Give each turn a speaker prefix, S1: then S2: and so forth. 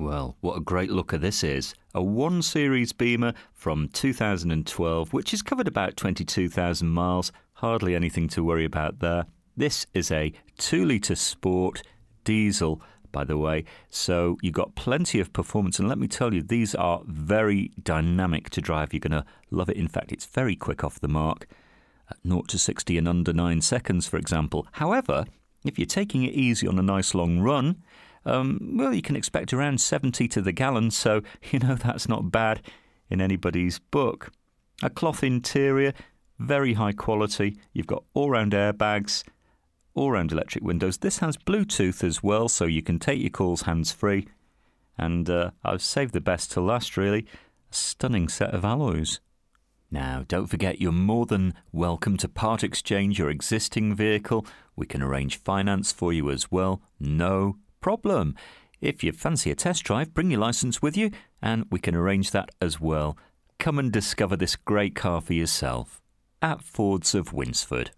S1: Well, what a great looker this is. A 1 Series Beamer from 2012, which has covered about 22,000 miles. Hardly anything to worry about there. This is a 2 litre sport diesel, by the way, so you got plenty of performance. And let me tell you, these are very dynamic to drive. You're going to love it. In fact, it's very quick off the mark. At 0 to 60 in under 9 seconds, for example. However, if you're taking it easy on a nice long run, um, well, you can expect around 70 to the gallon, so you know that's not bad in anybody's book. A cloth interior, very high quality. You've got all round airbags, all round electric windows. This has Bluetooth as well, so you can take your calls hands free. And uh, I've saved the best to last, really. A stunning set of alloys. Now, don't forget you're more than welcome to part exchange your existing vehicle. We can arrange finance for you as well. No problem. If you fancy a test drive, bring your license with you and we can arrange that as well. Come and discover this great car for yourself at Fords of Winsford.